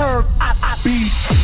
I, I be.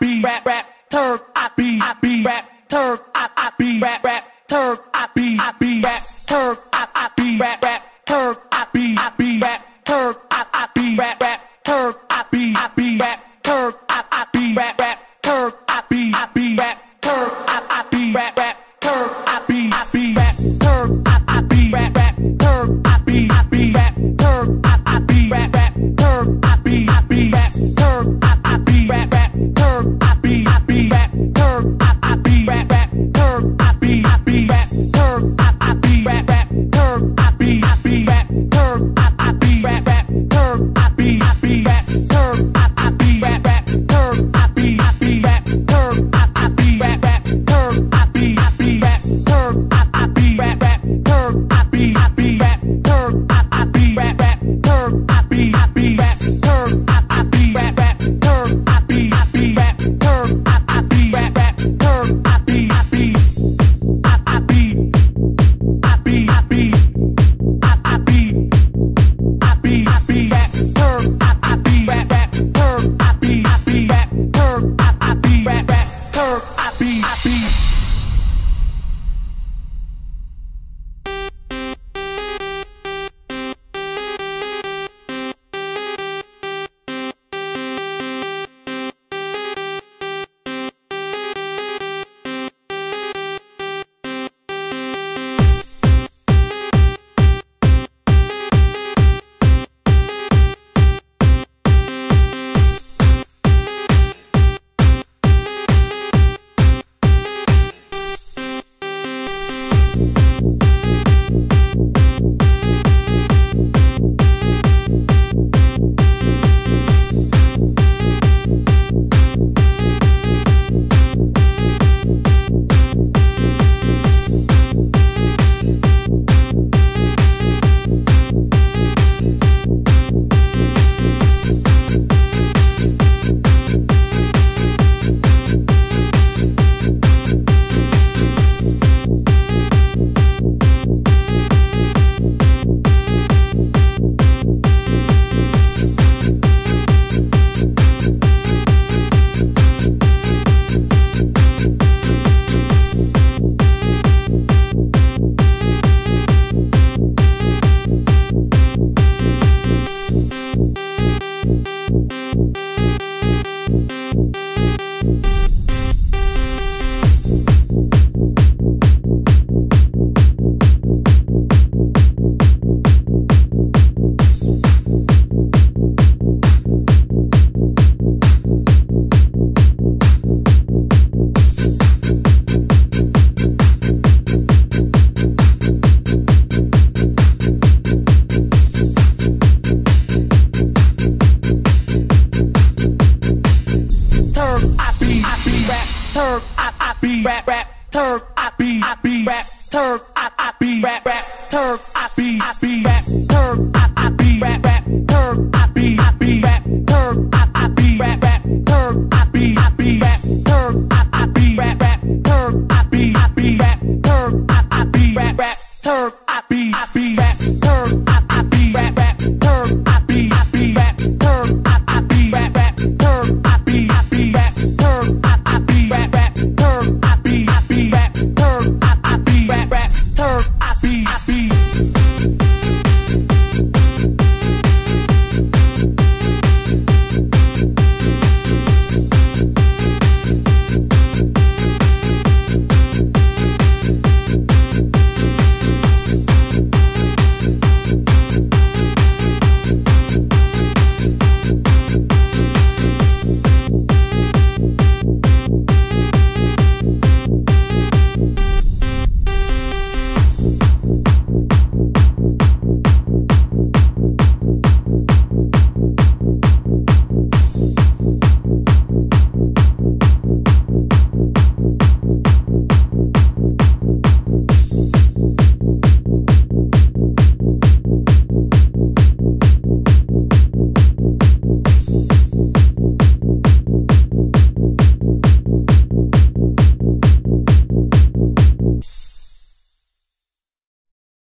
be rap rap turn I be I be rap turf I I be rap rap turn rap rap turf I be I be rap turf I I be rap rap turf I be I be rap turf I I be rap rap turf I be I be rap turf I I be rap rap turf I be I be rap turf I I be rap rap turf I be I be rap turf I I be rap rap turf I be I be rap